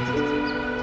And.